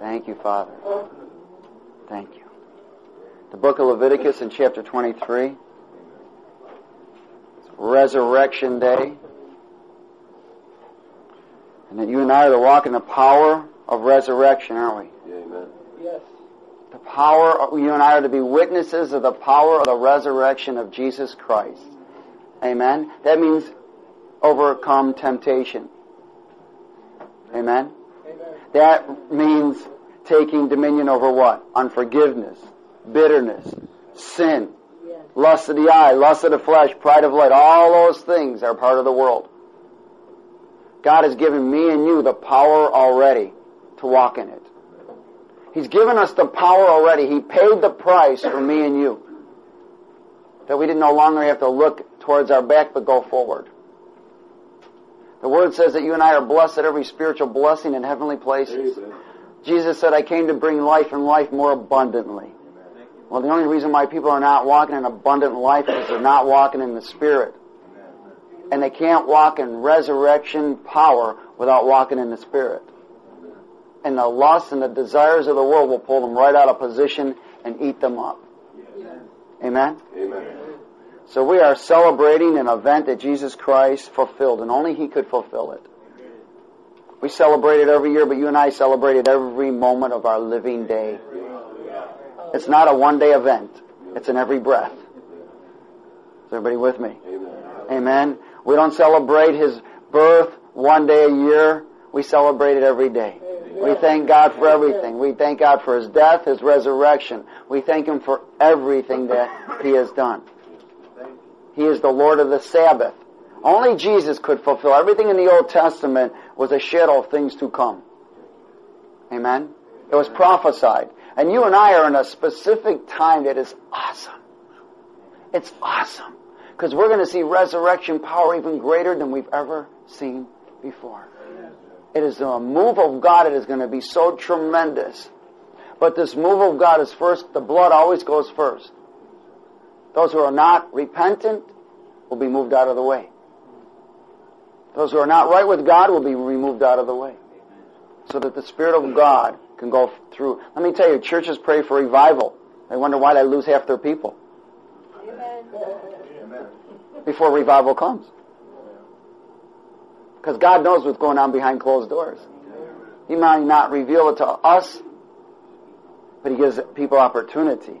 Thank you, Father. Thank you. The book of Leviticus in chapter 23. It's Resurrection Day. And that you and I are to walk in the power of resurrection, aren't we? Amen. Yes. The power, you and I are to be witnesses of the power of the resurrection of Jesus Christ. Amen. That means overcome temptation. Amen. That means taking dominion over what? Unforgiveness, bitterness, sin, lust of the eye, lust of the flesh, pride of life. All those things are part of the world. God has given me and you the power already to walk in it. He's given us the power already. He paid the price for me and you. That we didn't no longer have to look towards our back but go forward. The Word says that you and I are blessed at every spiritual blessing in heavenly places. Amen. Jesus said, I came to bring life and life more abundantly. Well, the only reason why people are not walking in abundant life is they're not walking in the Spirit. And they can't walk in resurrection power without walking in the Spirit. And the lusts and the desires of the world will pull them right out of position and eat them up. Amen? Amen. So we are celebrating an event that Jesus Christ fulfilled, and only He could fulfill it. We celebrate it every year, but you and I celebrate it every moment of our living day. It's not a one day event. It's in every breath. Is everybody with me? Amen. Amen. We don't celebrate His birth one day a year. We celebrate it every day. We thank God for everything. We thank God for His death, His resurrection. We thank Him for everything that He has done. He is the Lord of the Sabbath. Only Jesus could fulfill. Everything in the Old Testament was a shadow of things to come. Amen? It was prophesied. And you and I are in a specific time that is awesome. It's awesome. Because we're going to see resurrection power even greater than we've ever seen before. It is a move of God. It is going to be so tremendous. But this move of God is first, the blood always goes first. Those who are not repentant will be moved out of the way. Those who are not right with God will be removed out of the way. So that the Spirit of God can go through. Let me tell you, churches pray for revival. They wonder why they lose half their people before revival comes. Because God knows what's going on behind closed doors. He might not reveal it to us, but He gives people opportunity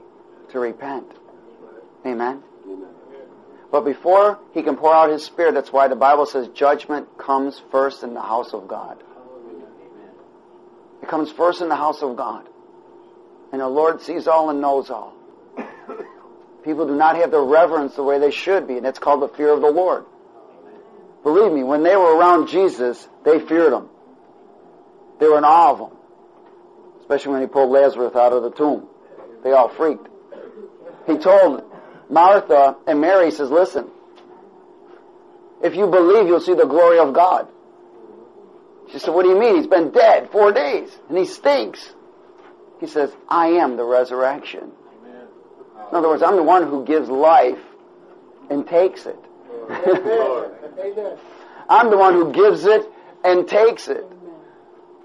to repent. Amen. But before He can pour out His Spirit, that's why the Bible says judgment comes first in the house of God. It comes first in the house of God. And the Lord sees all and knows all. People do not have the reverence the way they should be, and it's called the fear of the Lord. Believe me, when they were around Jesus, they feared him. They were in awe of him. Especially when he pulled Lazarus out of the tomb. They all freaked. He told Martha and Mary, says, listen, if you believe, you'll see the glory of God. She said, what do you mean? He's been dead four days, and he stinks. He says, I am the resurrection. In other words, I'm the one who gives life and takes it. I'm the one who gives it and takes it.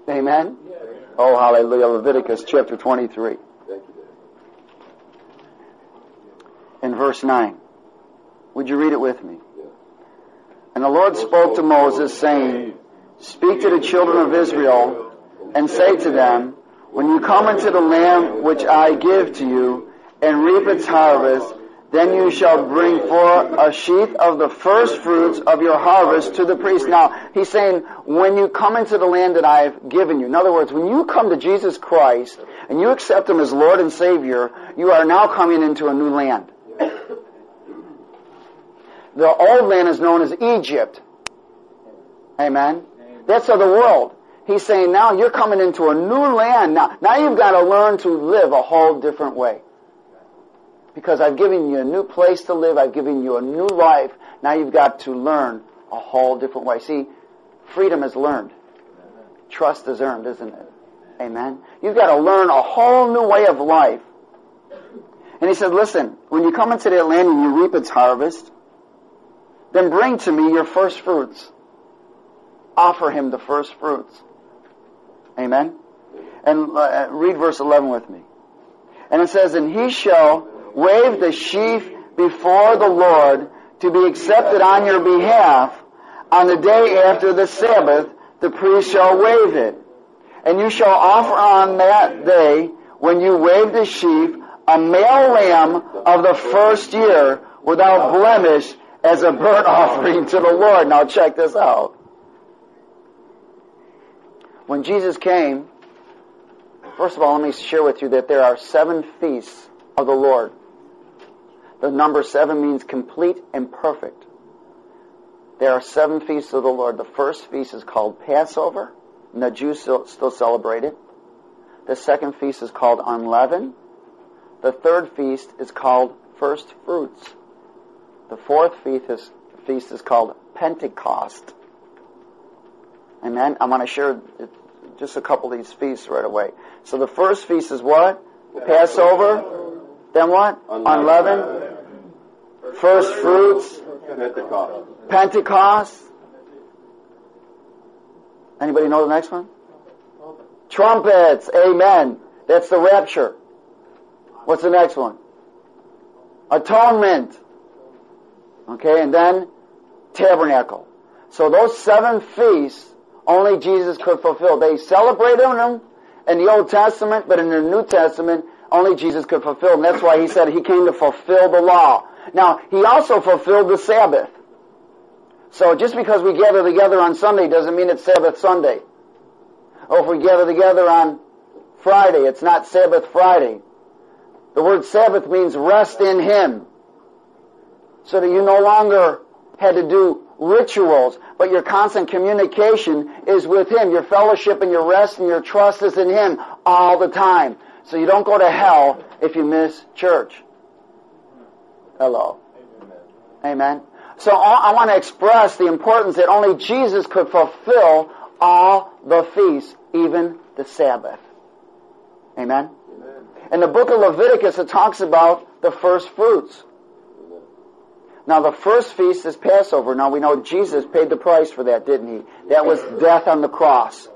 Amen? Oh, hallelujah. Leviticus chapter 23 Thank you, Dad. In verse 9. Would you read it with me? And the Lord spoke to Moses, saying, Speak to the children of Israel, and say to them, When you come into the land which I give to you, and reap its harvest, then you shall bring forth a sheath of the first fruits of your harvest to the priest. Now, he's saying, when you come into the land that I've given you, in other words, when you come to Jesus Christ, and you accept Him as Lord and Savior, you are now coming into a new land. The old land is known as Egypt. Amen. That's of the world. He's saying now you're coming into a new land. Now, now you've got to learn to live a whole different way. Because I've given you a new place to live. I've given you a new life. Now you've got to learn a whole different way. See, freedom is learned. Trust is earned, isn't it? Amen. You've got to learn a whole new way of life. And he said, listen, when you come into that land and you reap its harvest, then bring to me your first fruits. Offer him the first fruits. Amen. And uh, read verse 11 with me. And it says, And he shall wave the sheaf before the Lord to be accepted on your behalf. On the day after the Sabbath, the priest shall wave it. And you shall offer on that day, when you wave the sheaf, a male lamb of the first year without blemish as a burnt offering to the Lord. Now check this out. When Jesus came, first of all, let me share with you that there are seven feasts of the Lord. The number seven means complete and perfect. There are seven feasts of the Lord. The first feast is called Passover, and the Jews still, celebrate it. The second feast is called Unleavened. The third feast is called First Fruits. The fourth feast is, feast is called Pentecost. Amen. I'm going to share just a couple of these feasts right away. So the first feast is what? Passover. Then what? Unleavened. First fruits. Pentecost. Pentecost. Anybody know the next one? Trumpets. Amen. That's the rapture. What's the next one? Atonement. Okay, and then tabernacle. So those seven feasts only Jesus could fulfill. They celebrated them in the Old Testament, but in the New Testament, only Jesus could fulfill. And that's why he said he came to fulfill the law. Now, he also fulfilled the Sabbath. So just because we gather together on Sunday doesn't mean it's Sabbath Sunday. Or if we gather together on Friday, it's not Sabbath Friday. The word Sabbath means rest in Him. So that you no longer had to do rituals, but your constant communication is with Him. Your fellowship and your rest and your trust is in Him all the time. So you don't go to hell if you miss church. Hello. Amen. So I want to express the importance that only Jesus could fulfill all the feasts, even the Sabbath. Amen? Amen. In the book of Leviticus, it talks about the first fruits. Now, the first feast is Passover. Now, we know Jesus paid the price for that, didn't he? That was death on the cross.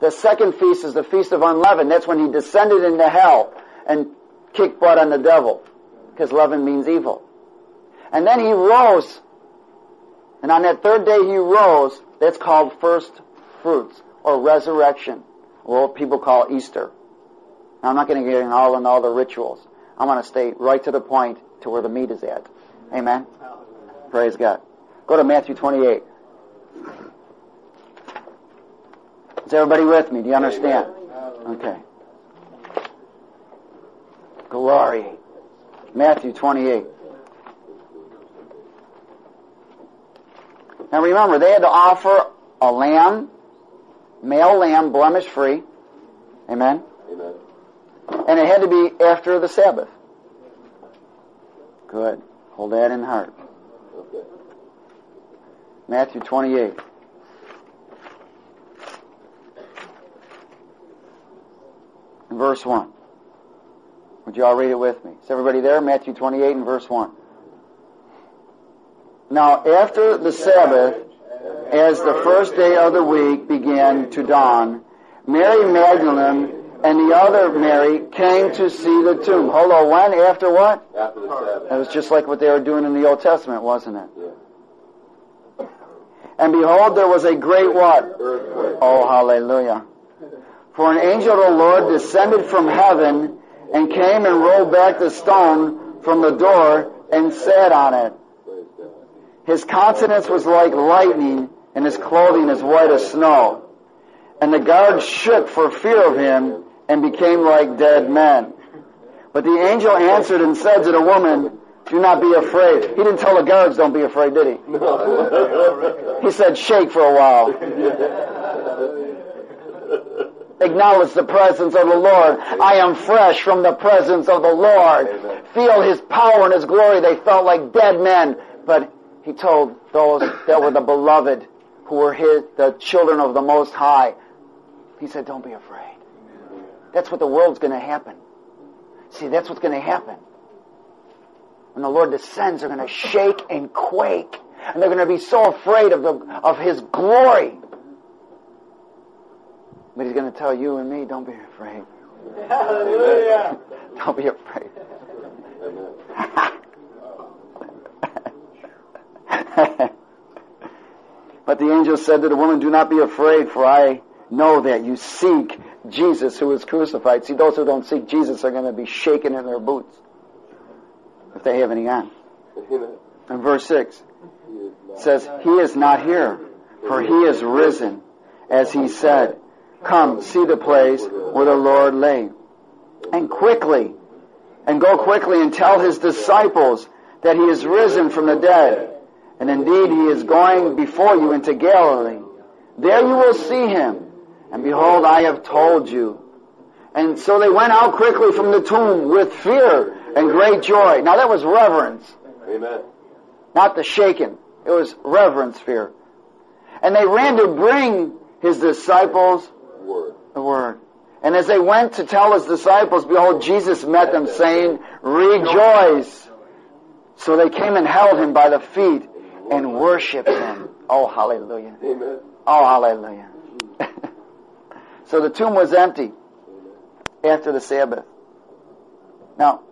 The second feast is the Feast of Unleavened. That's when he descended into hell and kicked butt on the devil. Because leaven means evil. And then he rose. And on that third day he rose. That's called first fruits or resurrection. Or what people call Easter. Now, I'm not going to get into all, in all the rituals. I'm going to stay right to the point to where the meat is at. Amen? Praise God. Go to Matthew 28. Is everybody with me? Do you understand? Okay. Glory. Matthew 28. Now remember, they had to offer a lamb, male lamb, blemish free. Amen? Amen. And it had to be after the Sabbath. Good. Hold that in heart. Matthew 28. And verse 1. Would you all read it with me? Is everybody there? Matthew 28 and verse 1. Now, after the Sabbath, as the first day of the week began to dawn, Mary Magdalene and the other Mary came to see the tomb. Hold on, when? After what? After the Sabbath. That was just like what they were doing in the Old Testament, wasn't it? Yeah. And behold, there was a great what? Earthquake. Oh, hallelujah. For an angel of the Lord descended from heaven and came and rolled back the stone from the door and sat on it. His countenance was like lightning, and his clothing as white as snow. And the guards shook for fear of him and became like dead men. But the angel answered and said to the woman, Do not be afraid. He didn't tell the guards, Don't be afraid, did he? He said, Shake for a while. Acknowledge the presence of the Lord. I am fresh from the presence of the Lord. Amen. Feel His power and His glory. They felt like dead men. But He told those that were the beloved, who were His, the children of the Most High, He said, don't be afraid. That's what the world's going to happen. See, that's what's going to happen. When the Lord descends, they're going to shake and quake. And they're going to be so afraid of, the, of His glory. But he's going to tell you and me, don't be afraid. Hallelujah. Don't be afraid. but the angel said to the woman, Do not be afraid, for I know that you seek Jesus who was crucified. See, those who don't seek Jesus are going to be shaken in their boots if they have any on. And verse 6 He is not. says, He is not here, for He is risen, as He said. Come, see the place where the Lord lay. And quickly, and go quickly and tell His disciples that He is risen from the dead. And indeed, He is going before you into Galilee. There you will see Him. And behold, I have told you. And so they went out quickly from the tomb with fear and great joy. Now that was reverence Amen. not the shaken. It was reverence fear. And they ran to bring his disciples Word. the word. And as they went to tell his disciples, behold, Jesus met them saying, Rejoice! So they came and held him by the feet and worshiped him. Oh, hallelujah. Amen. Oh, hallelujah. so the tomb was empty after the Sabbath. Now,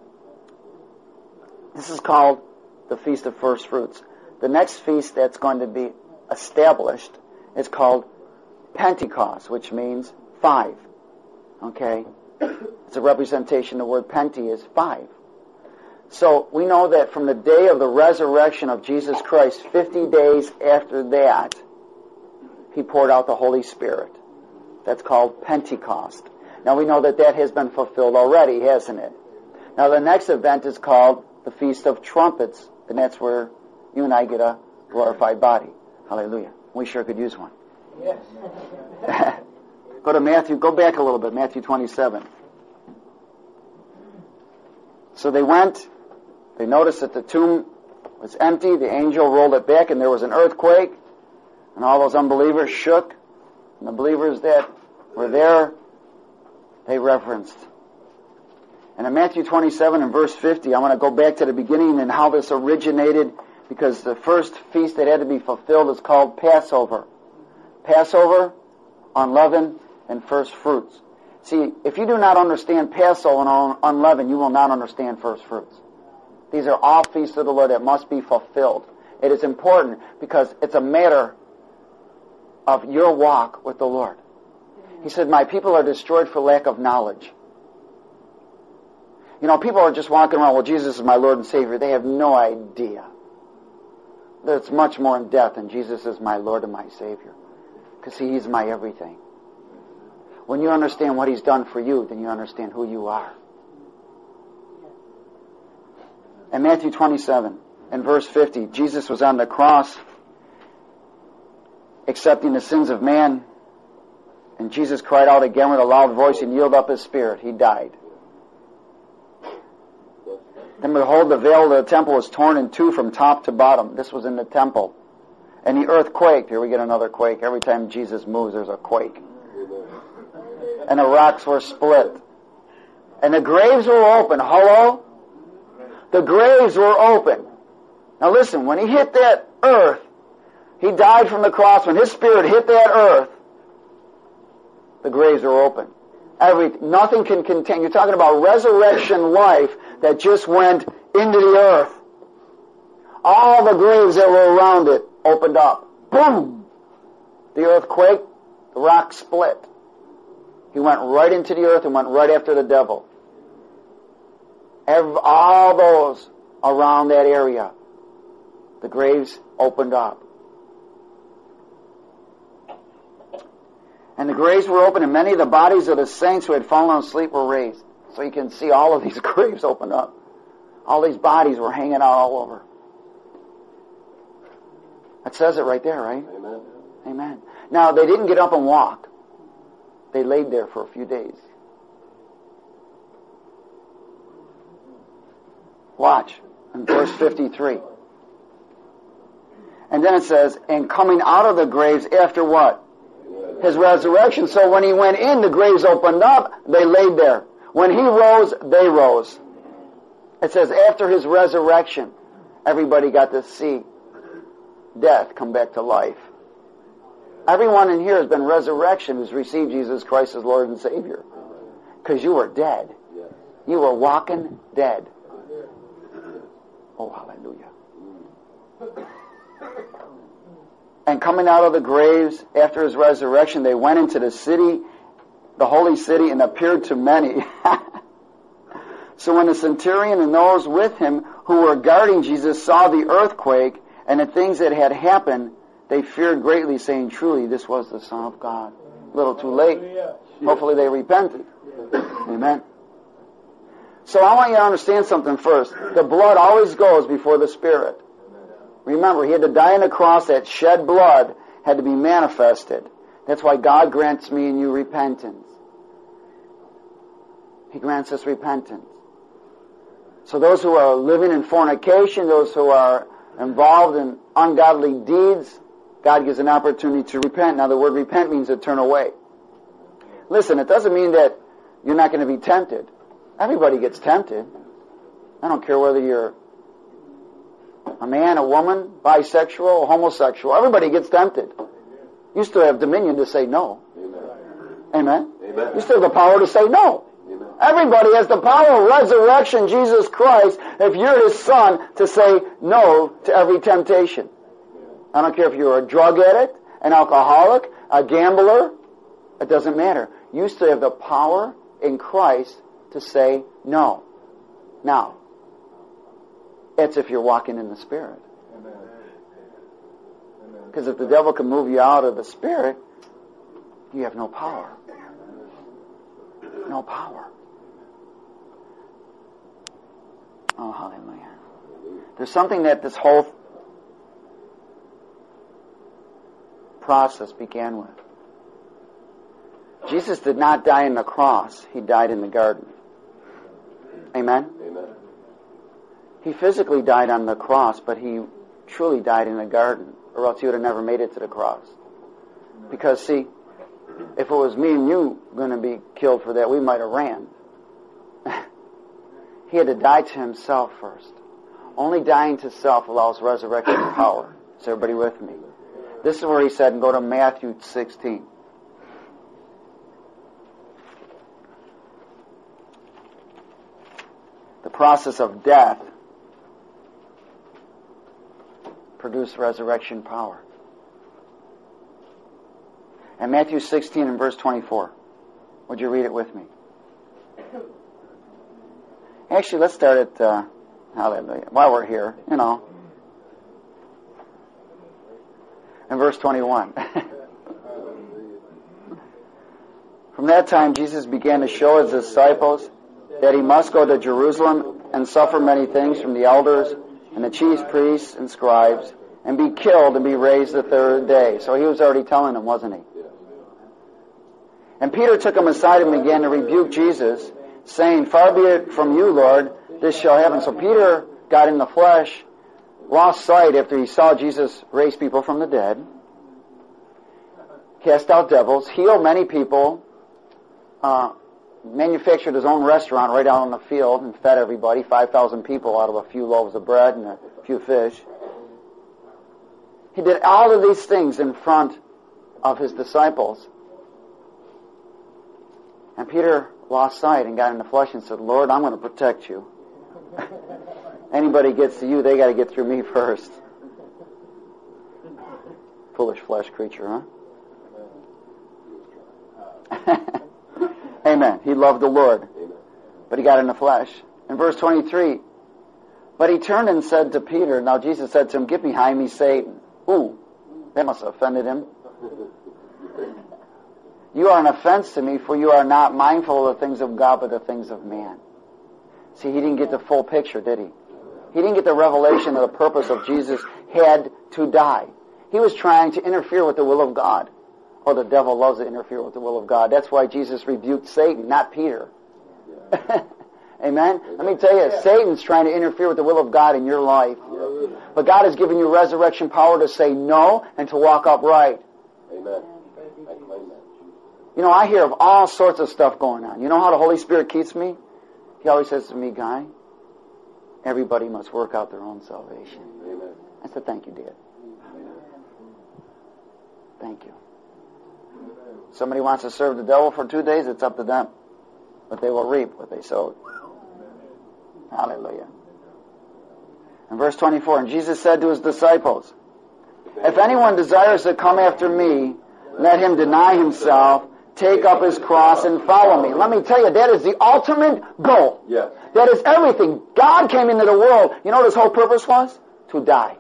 this is called the Feast of First Fruits. The next feast that's going to be established is called Pentecost, which means five. Okay? It's a representation. The word Penti is five. So we know that from the day of the resurrection of Jesus Christ, 50 days after that, he poured out the Holy Spirit. That's called Pentecost. Now we know that that has been fulfilled already, hasn't it? Now the next event is called the Feast of Trumpets, and that's where you and I get a glorified body. Hallelujah. We sure could use one. Yes. go to Matthew, go back a little bit, Matthew 27. So they went, they noticed that the tomb was empty, the angel rolled it back, and there was an earthquake, and all those unbelievers shook, and the believers that were there, they referenced. And in Matthew 27 and verse 50, I want to go back to the beginning and how this originated, because the first feast that had to be fulfilled is called Passover. Passover, unleavened, and first fruits. See, if you do not understand Passover and unleavened, you will not understand first fruits. These are all feasts of the Lord that must be fulfilled. It is important because it's a matter of your walk with the Lord. He said, My people are destroyed for lack of knowledge. You know, people are just walking around, well, Jesus is my Lord and Savior. They have no idea that it's much more in depth than Jesus is my Lord and my Savior. Because He's my everything. When you understand what He's done for you, then you understand who you are. In Matthew 27 and verse 50, Jesus was on the cross accepting the sins of man, and Jesus cried out again with a loud voice and yielded up his spirit. He died. Then behold, the veil of the temple was torn in two from top to bottom. This was in the temple. And the earth quaked. Here we get another quake. Every time Jesus moves, there's a quake. And the rocks were split. And the graves were open. Hello? The graves were open. Now listen, when he hit that earth, he died from the cross. When his spirit hit that earth, the graves are open. Every, nothing can contain. You're talking about resurrection life that just went into the earth. All the graves that were around it opened up. Boom! The earthquake. The rock split. He went right into the earth and went right after the devil. Every, all those around that area, the graves opened up. And the graves were open, and many of the bodies of the saints who had fallen asleep were raised. So you can see all of these graves opened up. All these bodies were hanging out all over. That says it right there, right? Amen. Amen. Now, they didn't get up and walk. They laid there for a few days. Watch in verse 53. And then it says, and coming out of the graves after what? His resurrection. So when he went in, the graves opened up, they laid there. When he rose, they rose. It says after his resurrection, everybody got to see death come back to life. Everyone in here has been resurrection who's received Jesus Christ as Lord and Savior. Because you were dead. You were walking dead. Oh, hallelujah. And coming out of the graves after his resurrection, they went into the city, the holy city, and appeared to many. so when the centurion and those with him who were guarding Jesus saw the earthquake and the things that had happened, they feared greatly, saying, Truly, this was the Son of God. A little too late. Hopefully they repented. Amen. So I want you to understand something first. The blood always goes before the Spirit. Remember, he had to die on the cross. That shed blood had to be manifested. That's why God grants me and you repentance. He grants us repentance. So those who are living in fornication, those who are involved in ungodly deeds, God gives an opportunity to repent. Now the word repent means to turn away. Listen, it doesn't mean that you're not going to be tempted. Everybody gets tempted. I don't care whether you're a man, a woman, bisexual, homosexual. Everybody gets tempted. You still have dominion to say no. Amen. Amen? You still have the power to say no. Amen. Everybody has the power of resurrection, Jesus Christ, if you're His Son, to say no to every temptation. I don't care if you're a drug addict, an alcoholic, a gambler. It doesn't matter. You still have the power in Christ to say no. Now, if you're walking in the Spirit. Because if the devil can move you out of the Spirit, you have no power. No power. Oh, hallelujah. There's something that this whole process began with. Jesus did not die on the cross. He died in the garden. Amen? He physically died on the cross, but he truly died in the garden, or else he would have never made it to the cross. Because, see, if it was me and you going to be killed for that, we might have ran. he had to die to himself first. Only dying to self allows resurrection power. Is everybody with me? This is where he said, and go to Matthew 16. The process of death produced resurrection power. And Matthew 16 and verse 24. Would you read it with me? Actually, let's start at, uh, hallelujah, while we're here, you know. In verse 21. From that time, Jesus began to show his disciples that he must go to Jerusalem and suffer many things from the elders and the chief priests and scribes and be killed and be raised the third day. So he was already telling them, wasn't he? And Peter took him aside and began to rebuke Jesus, saying, Far be it from you, Lord, this shall happen. So Peter got in the flesh, lost sight after he saw Jesus raise people from the dead, cast out devils, heal many people, uh, manufactured his own restaurant right out on the field and fed everybody, 5,000 people out of a few loaves of bread and a few fish. He did all of these things in front of his disciples. And Peter lost sight and got in the flesh and said, Lord, I'm going to protect you. Anybody gets to you, they got to get through me first. Foolish flesh creature, huh? Amen. He loved the Lord, Amen. but he got in the flesh. In verse 23, but he turned and said to Peter, now Jesus said to him, get behind me, Satan. Ooh, that must have offended him. You are an offense to me, for you are not mindful of the things of God, but the things of man. See, he didn't get the full picture, did he? He didn't get the revelation of the purpose of Jesus had to die. He was trying to interfere with the will of God. Oh, the devil loves to interfere with the will of God. That's why Jesus rebuked Satan, not Peter. Amen? Let me tell you, Satan's trying to interfere with the will of God in your life. But God has given you resurrection power to say no and to walk upright. Amen. I claim that. You know, I hear of all sorts of stuff going on. You know how the Holy Spirit keeps me? He always says to me, Guy, everybody must work out their own salvation. Amen. I said, Thank you, Dad. Thank you. Somebody wants to serve the devil for two days, it's up to them. But they will reap what they sowed. Hallelujah. In verse 24, and Jesus said to his disciples, If anyone desires to come after me, let him deny himself, take up his cross, and follow me. Let me tell you, that is the ultimate goal. Yes. That is everything. God came into the world. You know what his whole purpose was? To die.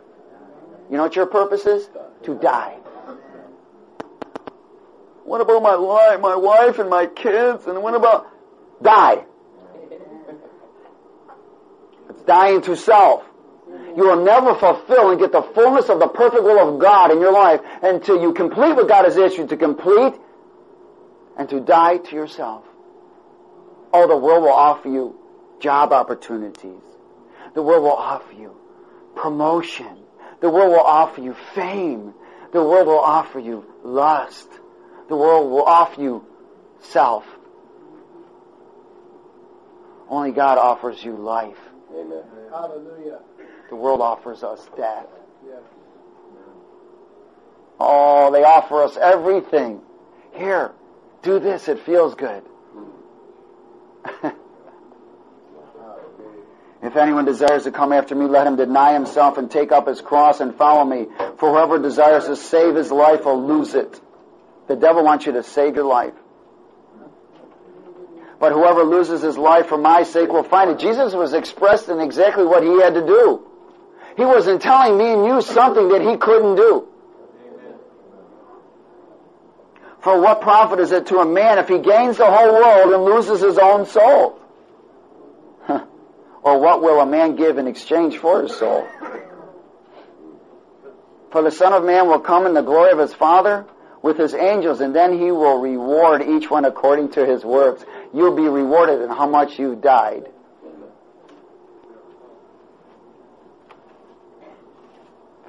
You know what your purpose is? To die. What about my life, my wife and my kids? And what about die? It's dying to self. You will never fulfill and get the fullness of the perfect will of God in your life until you complete what God has you to complete and to die to yourself. Oh, the world will offer you job opportunities. The world will offer you promotion. The world will offer you fame. The world will offer you lust. The world will offer you self. Only God offers you life. Amen. Hallelujah. The world offers us death. Yes. Oh, they offer us everything. Here, do this, it feels good. if anyone desires to come after me, let him deny himself and take up his cross and follow me. For whoever desires to save his life will lose it. The devil wants you to save your life. But whoever loses his life for my sake will find it. Jesus was expressed in exactly what he had to do. He wasn't telling me and you something that he couldn't do. For what profit is it to a man if he gains the whole world and loses his own soul? or what will a man give in exchange for his soul? For the Son of Man will come in the glory of his Father with his angels, and then he will reward each one according to his works. You'll be rewarded in how much you died.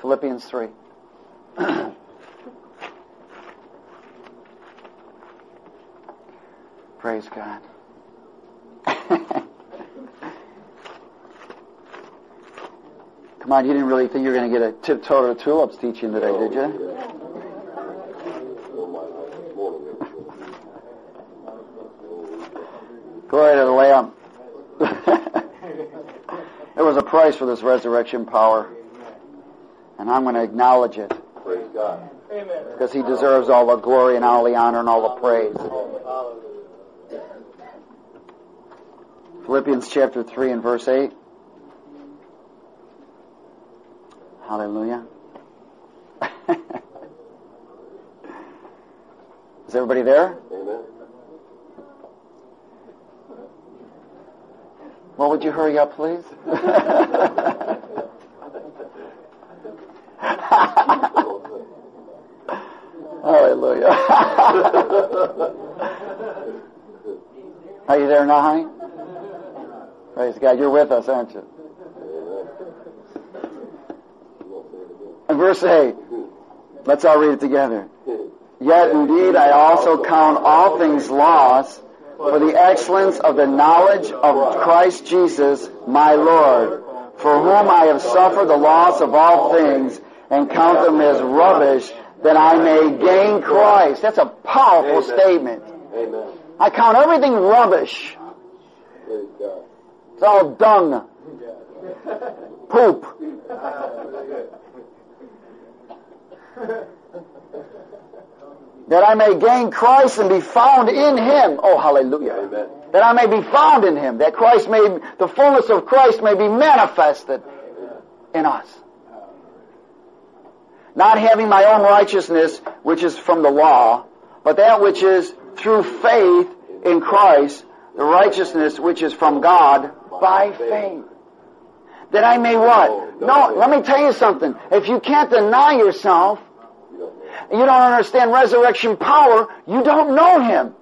Philippians 3. Praise God. Come on, you didn't really think you were going to get a tiptoe to tulips teaching today, did you? Oh, my God. This morning. Glory to the Lamb. there was a price for this resurrection power, and I'm going to acknowledge it Praise God. Amen. because He deserves all the glory and all the honor and all the praise. Philippians chapter 3 and verse 8. Hallelujah. Is everybody there? Amen. Well, would you hurry up, please? Hallelujah. Are you there now, honey? Praise God. You're with us, aren't you? In verse 8, let's all read it together. Yet indeed I also count all things lost for the excellence of the knowledge of Christ Jesus, my Lord, for whom I have suffered the loss of all things and count them as rubbish that I may gain Christ. That's a powerful Amen. statement. Amen. I count everything rubbish. It's all dung, poop. that I may gain Christ and be found in Him. Oh, hallelujah. Amen. That I may be found in Him. That Christ may, the fullness of Christ may be manifested in us. Not having my own righteousness, which is from the law, but that which is through faith in Christ, the righteousness which is from God by faith. That I may what? No, let me tell you something. If you can't deny yourself, You don't understand resurrection power, you don't know Him.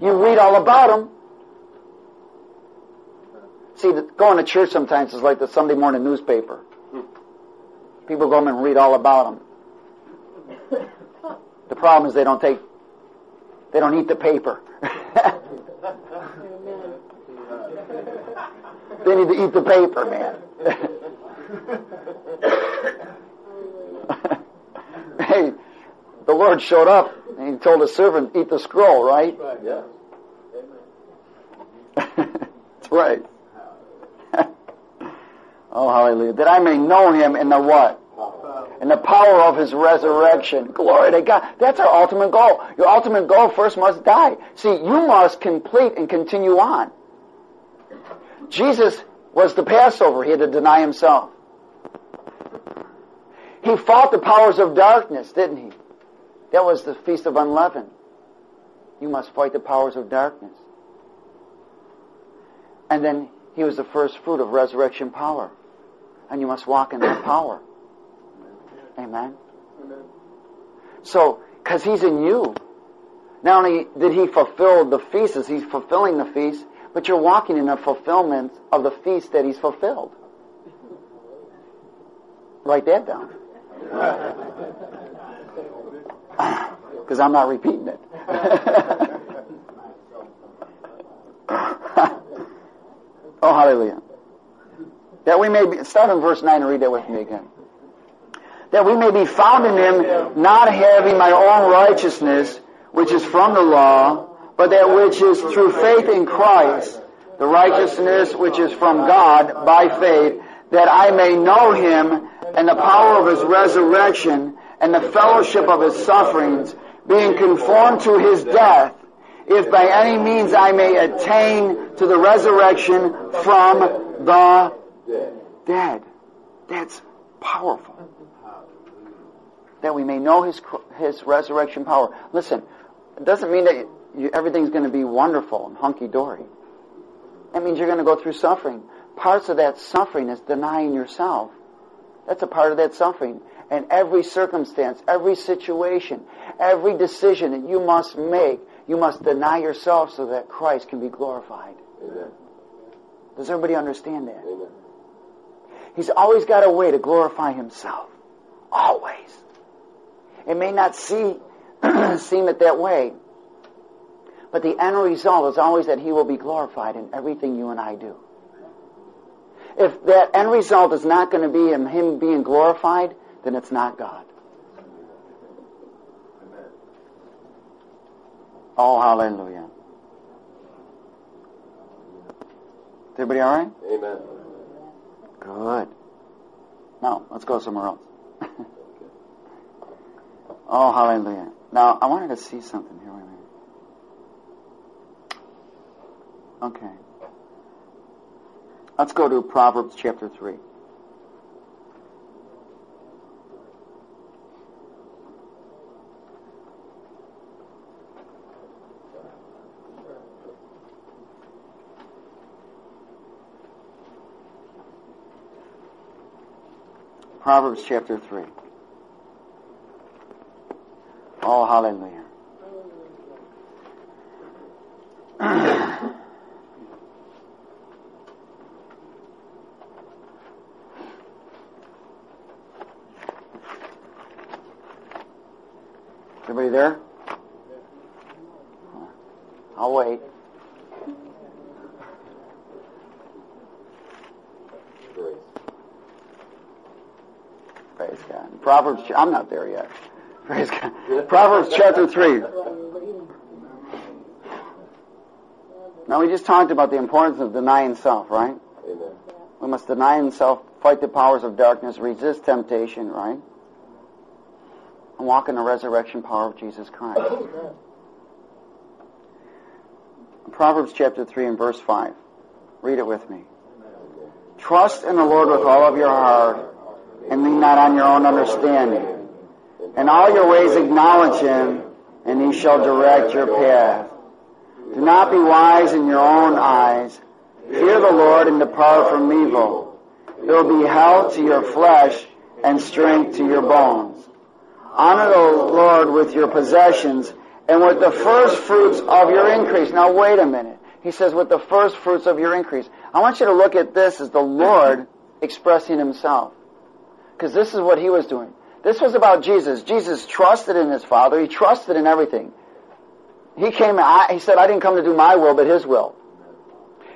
You read all about Him. See, going to church sometimes is like the Sunday morning newspaper. People go home and read all about Him. The problem is they don't take, they don't eat the paper. they need to eat the paper, man. hey, the Lord showed up. He told his servant, eat the scroll, right? Right. Yeah. That's right. oh, hallelujah. That I may know him in the what? In the power of his resurrection. Glory to God. That's our ultimate goal. Your ultimate goal first must die. See, you must complete and continue on. Jesus was the Passover. He had to deny himself. He fought the powers of darkness, didn't he? That was the Feast of Unleavened. You must fight the powers of darkness. And then he was the first fruit of resurrection power. And you must walk in that power. Amen. Amen. So, because he's in you, not only did he fulfill the feast as he's fulfilling the feast, but you're walking in the fulfillment of the feast that he's fulfilled. Write that down. Because I'm not repeating it. oh, hallelujah. That we may be, start in verse 9 and read that with me again. That we may be found in him, not having my own righteousness, which is from the law, but that which is through faith in Christ, the righteousness which is from God by faith, that I may know him and the power of his resurrection and the fellowship of his sufferings, being conformed to his death, if by any means I may attain to the resurrection from the dead. That's powerful. That we may know his, his resurrection power. Listen, it doesn't mean that you, everything's going to be wonderful and hunky-dory. That means you're going to go through suffering. Parts of that suffering is denying yourself. That's a part of that suffering. And every circumstance, every situation, every decision that you must make, you must deny yourself so that Christ can be glorified. Amen. Does everybody understand that? Amen. He's always got a way to glorify himself. Always. It may not see, seem it that way, but the end result is always that he will be glorified in everything you and I do. If that end result is not going to be him, him being glorified, then it's not God. Oh, hallelujah. Is everybody all right? Amen. Good. Now, let's go somewhere else. oh, hallelujah. Now, I wanted to see something here. Wait. Okay. Let's go to Proverbs chapter 3. Proverbs chapter 3. Oh, hallelujah. Everybody there? I'll wait. Grace. Praise I'm not there yet. Praise God. Proverbs chapter 3. Now we just talked about the importance of denying self, right? Amen. We must deny himself, fight the powers of darkness, resist temptation, right? And walk in the resurrection power of Jesus Christ. Proverbs chapter 3 and verse 5. Read it with me. Trust in the Lord with all of your heart and lean not on your own understanding. In all your ways acknowledge him and he shall direct your path. Do not be wise in your own eyes. Fear the Lord and depart from evil. It will be health to your flesh and strength to your bones. Honor the Lord with your possessions and with the first fruits of your increase. Now wait a minute. He says with the first fruits of your increase. I want you to look at this as the Lord expressing himself. Because this is what he was doing. This was about Jesus. Jesus trusted in his Father. He trusted in everything. He came, I, he said, I didn't come to do my will, but his will.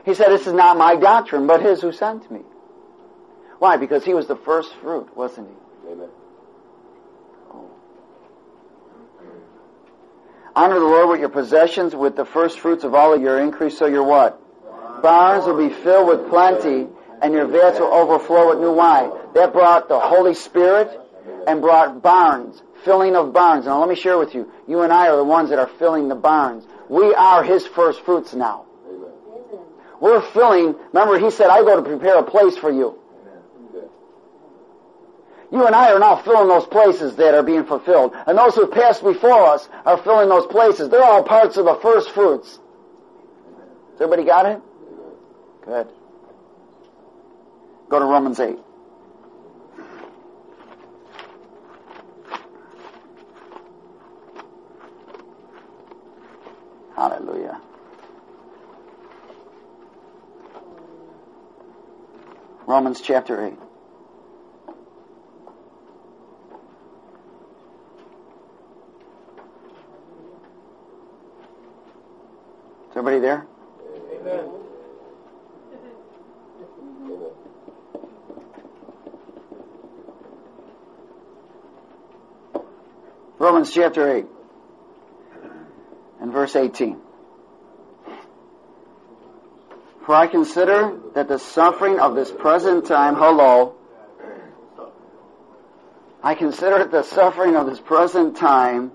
He said, this is not my doctrine, but his who sent me. Why? Because he was the first fruit, wasn't he? Amen. Oh. Honor the Lord with your possessions, with the first fruits of all of your increase, so your what? Barns will be filled with plenty, and your vats will overflow with new wine. That brought the Holy Spirit and brought barns, filling of barns. Now let me share with you, you and I are the ones that are filling the barns. We are His first fruits now. We're filling, remember He said, I go to prepare a place for you. You and I are now filling those places that are being fulfilled. And those who passed before us are filling those places. They're all parts of the first fruits. Has everybody got it? Good. Go to Romans 8. Hallelujah. Romans chapter 8. Is everybody there? Amen. Romans chapter 8 and verse 18. For I consider that the suffering of this present time, hello, I consider that the suffering of this present time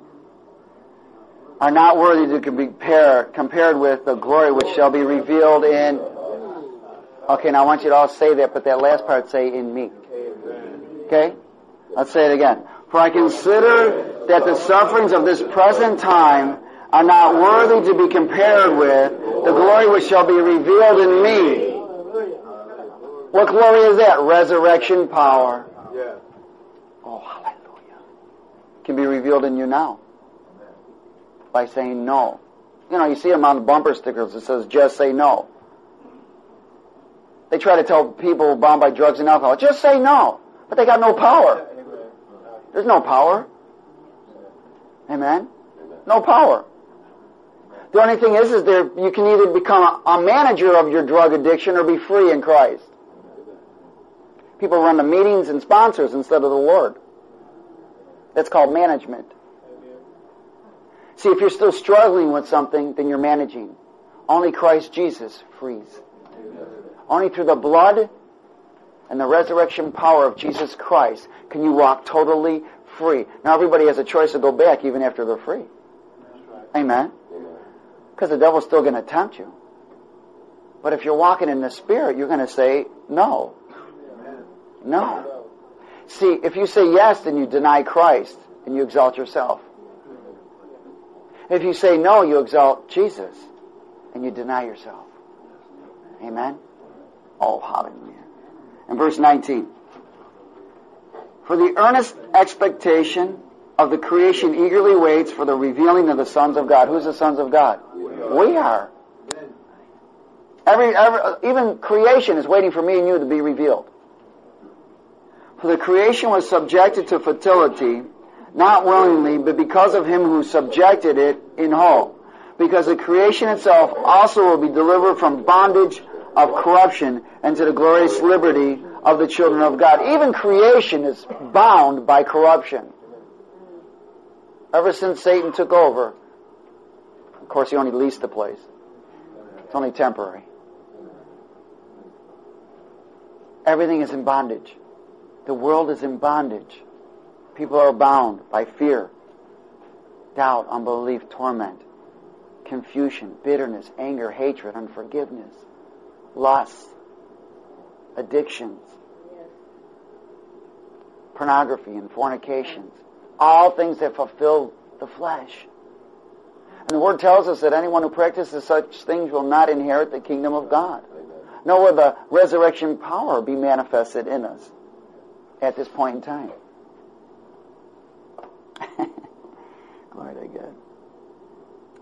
are not worthy to compare compared with the glory which shall be revealed in. Okay, now I want you to all say that, but that last part say in me. Okay? Let's say it again. For I consider that the sufferings of this present time are not worthy to be compared with the glory which shall be revealed in me. What glory is that? Resurrection power. Oh, hallelujah. Can be revealed in you now by saying no. You know, you see them on the bumper stickers that says, just say no. They try to tell people bound by drugs and alcohol, just say no. But they got no power. There's no power. Amen? No power. The only thing is, is there, you can either become a, manager of your drug addiction or be free in Christ. People run the meetings and sponsors instead of the Lord. That's called management. See, if you're still struggling with something, then you're managing. Only Christ Jesus frees. Only through the blood and the resurrection power of Jesus Christ can you walk totally free. Now everybody has a choice to go back even after they're free. Amen. Because the devil's still going to tempt you. But if you're walking in the Spirit, you're going to say no. No. See, if you say yes, then you deny Christ and you exalt yourself. If you say no, you exalt Jesus and you deny yourself. Amen? Oh, hallelujah. And verse 19. For the earnest expectation of the creation eagerly waits for the revealing of the sons of God. Who's the sons of God? We are. Every, every, even creation is waiting for me and you to be revealed. For the creation was subjected to fertility, not willingly, but because of him who subjected it in whole. Because the creation itself also will be delivered from bondage of corruption and to the glorious liberty of the children of God. Even creation is bound by corruption. Ever since Satan took over, of course he only leased the place. It's only temporary. Everything is in bondage. The world is in bondage. People are bound by fear, doubt, unbelief, torment, confusion, bitterness, anger, hatred, unforgiveness, lust, addictions, pornography, and fornications. All things that fulfill the flesh. And the Word tells us that anyone who practices such things will not inherit the kingdom of God. Nor will the resurrection power be manifested in us at this point in time. Glory to God.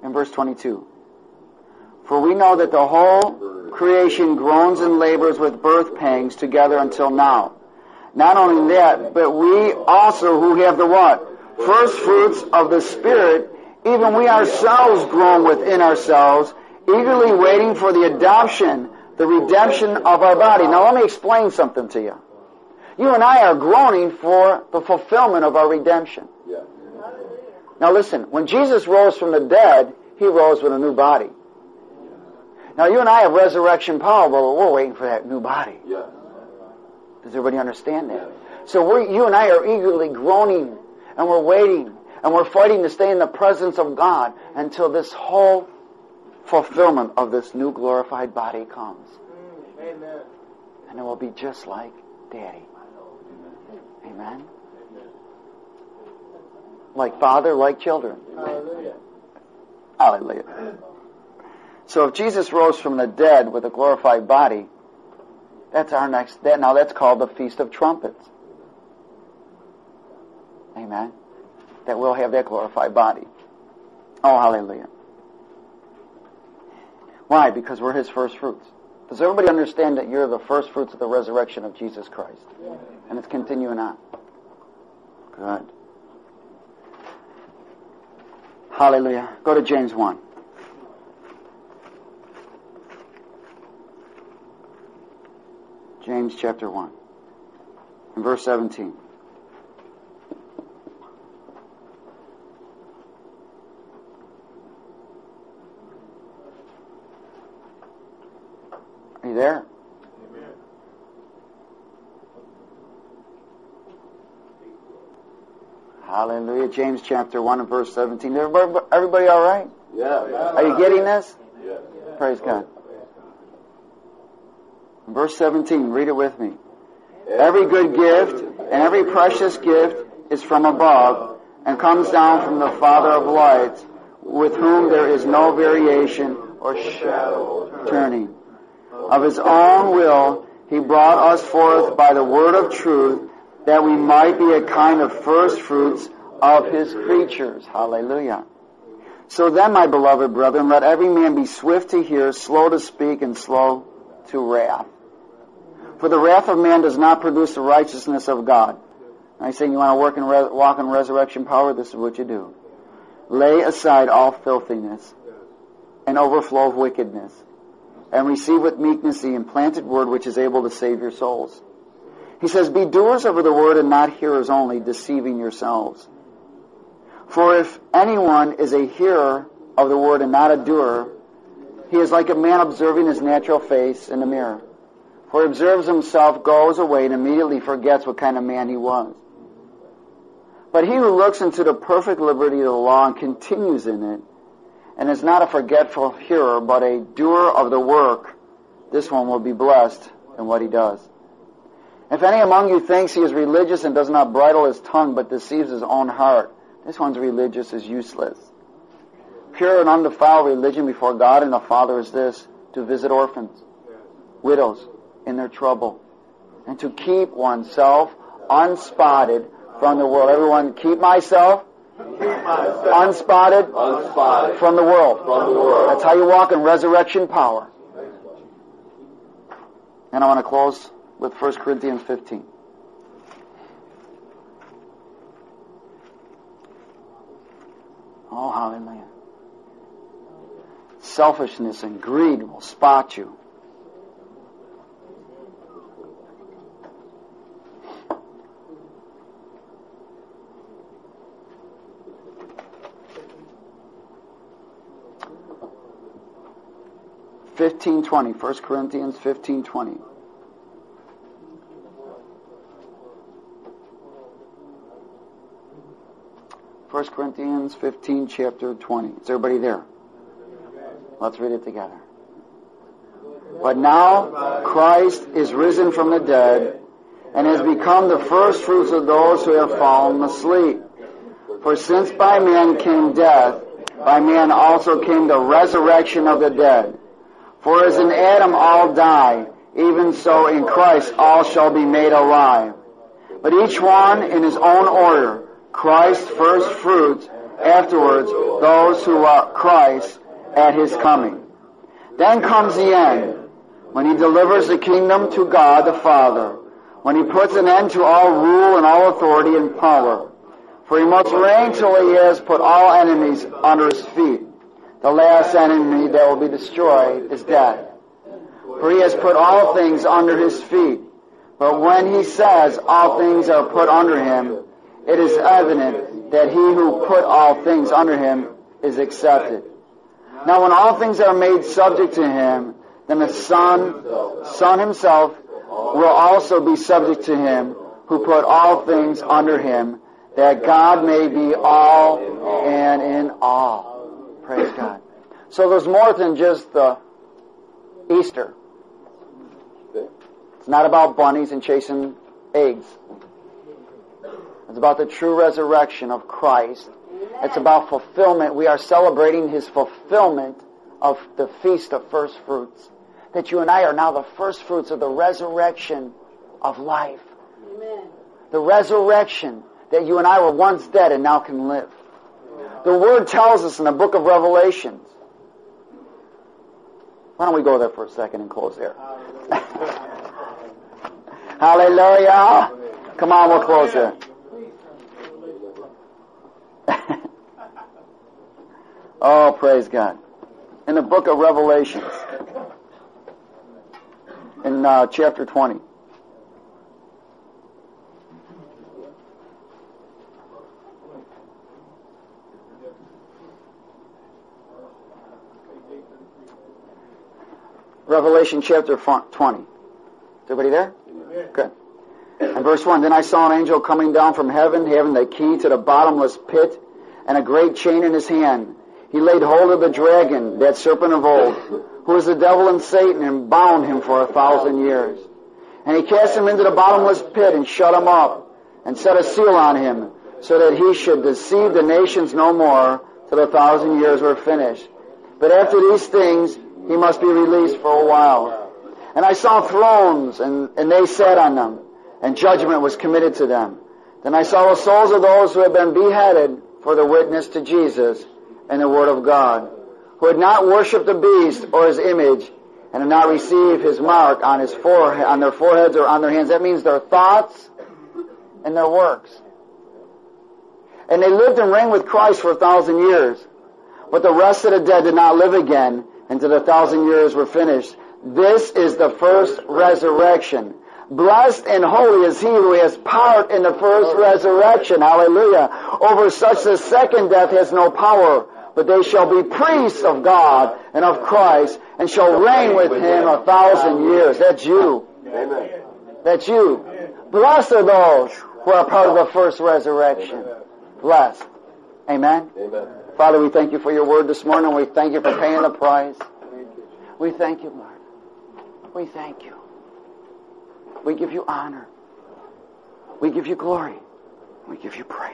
In verse 22. For we know that the whole creation groans and labors with birth pangs together until now. Not only that, but we also who have the what? First fruits of the Spirit, even we ourselves groan within ourselves, eagerly waiting for the adoption, the redemption of our body. Now let me explain something to you. You and I are groaning for the fulfillment of our redemption. Yeah. Now listen, when Jesus rose from the dead, he rose with a new body. Now you and I have resurrection power, but we're waiting for that new body. Yes. Does everybody understand that? Yeah. So we you and I are eagerly groaning, and we're waiting, and we're fighting to stay in the presence of God until this whole fulfillment of this new glorified body comes. Amen. And it will be just like Daddy. Amen? Like Father, like children. Hallelujah. Hallelujah. So if Jesus rose from the dead with a glorified body, that's our next, that, now that's called the Feast of Trumpets. Amen. That we'll have that glorified body. Oh, hallelujah. Why? Because we're His first fruits. Does everybody understand that you're the first fruits of the resurrection of Jesus Christ? And it's continuing on. Good. Hallelujah. Go to James 1. James chapter 1. And verse 17. Are you there? Hallelujah. James chapter 1 and verse 17. Everybody, everybody all right? Yeah. Are you getting this? Yes. Praise God. Verse 17, read it with me. Every good gift and every precious gift is from above and comes down from the Father of lights, with whom there is no variation or shadow turning. Of his own will, he brought us forth by the word of truth, that we might be a kind of first fruits of his creatures. Hallelujah. So then, my beloved brethren, let every man be swift to hear, slow to speak, and slow to wrath. For the wrath of man does not produce the righteousness of God. I saying you want to in walk in resurrection power. This is what you do: lay aside all filthiness and overflow of wickedness, and receive with meekness the implanted word which is able to save your souls. He says, "Be doers of the word and not hearers only, deceiving yourselves." For if anyone is a hearer of the word and not a doer, he is like a man observing his natural face in the mirror. For he observes himself, goes away, and immediately forgets what kind of man he was. But he who looks into the perfect liberty of the law and continues in it, and is not a forgetful hearer, but a doer of the work, this one will be blessed in what he does. If any among you thinks he is religious and does not bridle his tongue, but deceives his own heart, this one's religious is useless. Pure and undefiled religion before God and the Father is this, to visit orphans, widows in their trouble, and to keep oneself unspotted from the world. Everyone, keep myself unspotted Unspotted from the world. from the world. That's how you walk in resurrection power. And I want to close with 1 Corinthians 15. Oh, hallelujah. Selfishness and greed will spot you. Fifteen twenty. First Corinthians fifteen twenty. First Corinthians fifteen, chapter twenty. Is everybody there? Let's read it together. But now Christ is risen from the dead and has become the first fruits of those who have fallen asleep. For since by man came death, by man also came the resurrection of the dead. For as in Adam all die, even so in Christ all shall be made alive. But each one in his own order, Christ first fruits, afterwards those who are Christ at his coming. Then comes the end, when he delivers the kingdom to God the Father, when he puts an end to all rule and all authority and power. For he must reign till he has put all enemies under his feet. The last enemy that will be destroyed is death. For he has put all things under his feet. But when he says all things are put under him, it is evident that he who put all things under him is accepted. Now when all things are made subject to him, then the Son, Son himself, will also be subject to him who put all things under him, that God may be all and in all. Praise God. So there's more than just the Easter. It's not about bunnies and chasing eggs. It's about the true resurrection of Christ. It's about fulfillment. We are celebrating His fulfillment of the Feast of First Fruits. That you and I are now the first fruits of the resurrection of life. Amen. The resurrection that you and I were once dead and now can live. The Word tells us in the book of Revelations. Why don't we go there for a second and close there? Hallelujah. Come on, we'll close there. oh, praise God. In the book of Revelations, in uh, chapter 20. Revelation chapter 20. Is everybody there? Good. And verse 1, Then I saw an angel coming down from heaven, having the key to the bottomless pit, and a great chain in his hand. He laid hold of the dragon, that serpent of old, who is the devil and Satan, and bound him for a thousand years. And he cast him into the bottomless pit, and shut him up, and set a seal on him, so that he should deceive the nations no more, till the thousand years were finished. But after these things, he must be released for a while. And I saw thrones, and, and they sat on them, and judgment was committed to them. Then I saw the souls of those who had been beheaded for the witness to Jesus and the Word of God, who had not worshipped the beast or his image, and had not received his mark on his forehead, on their foreheads or on their hands. That means their thoughts and their works. And they lived and reigned with Christ for a thousand years. But the rest of the dead did not live again until the thousand years were finished. This is the first resurrection. Blessed and holy is he who has part in the first resurrection. Hallelujah. Over such the second death has no power, but they shall be priests of God and of Christ and shall reign with him a thousand years. That's you. Amen. That's you. Blessed are those who are part of the first resurrection. Blessed. Amen. Amen. Father, we thank you for your word this morning. We thank you for paying the price. We thank you, Lord. We thank you. We give you honor. We give you glory. We give you praise.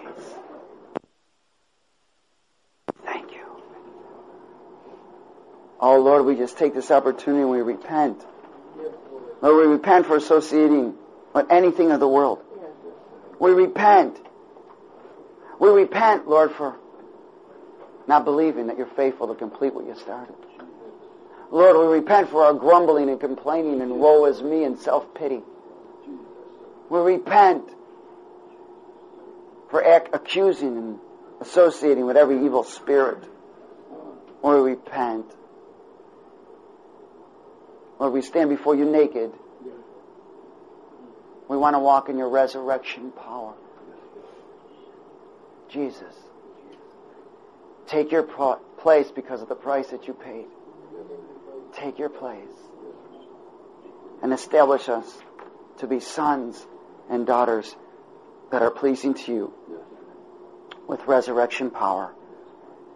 Thank you. Oh, Lord, we just take this opportunity and we repent. Lord, we repent for associating with anything of the world. We repent. We repent, Lord, for not believing that you're faithful to complete what you started. Lord, we repent for our grumbling and complaining and woe is me and self-pity. We repent for ac- accusing and associating with every evil spirit. We repent. Lord, we stand before you naked. We want to walk in your resurrection power. Jesus, take your pro- place because of the price that you paid. Take your place and establish us to be sons and daughters that are pleasing to you with resurrection power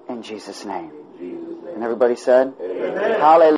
in Jesus' name. And everybody said, Hallelujah.